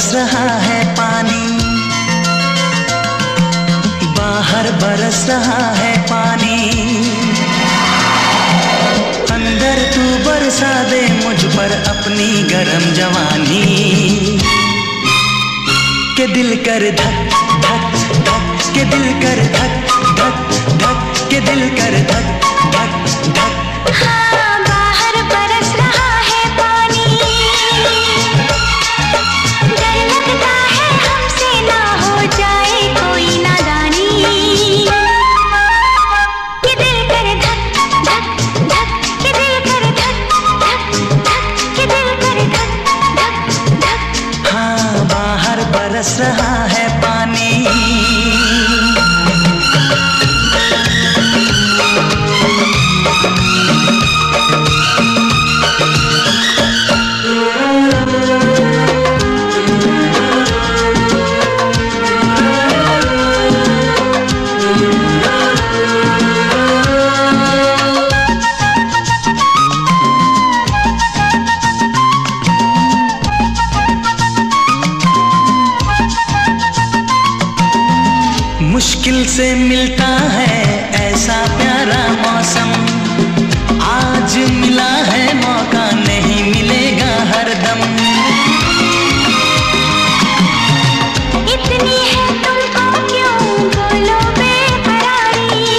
बरस रहा है पानी। बाहर बरस रहा है पानी। अंदर तू बरसा दे मुझ पर अपनी गरम जवानी। के दिल कर धक धक धक, के दिल कर धक। मुश्किल से मिलता है ऐसा प्यारा मौसम। आज मिला है मौका नहीं मिलेगा हरदम इतनी है तुमको क्यों बोलो बेकरारी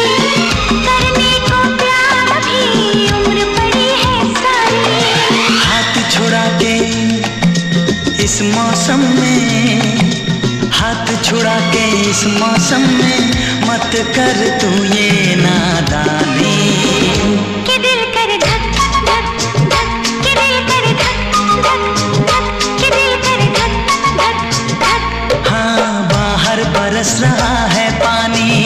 करने को प्यार भी उम्र पड़ी है सारी। हाथ छुड़ा के इस मौसम में हाथ छुड़ा के इस मौसम में मत कर तू ये नादानी। के दिल कर धक धक धक के दिल कर धक धक धक के दिल कर धक धक धक। हाँ बाहर बरस रहा है पानी।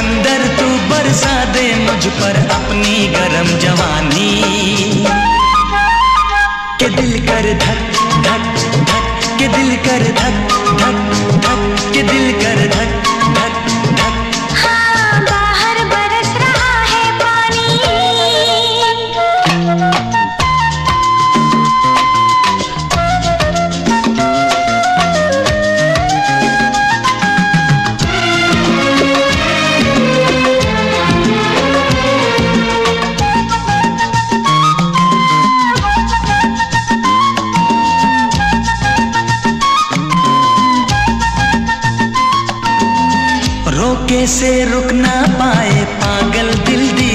अंदर तू बरसा दे मुझ पर अपनी गरम जवानी। के दिल कर धक कर धक धक रोके से रुक ना पाए पागल दिल दे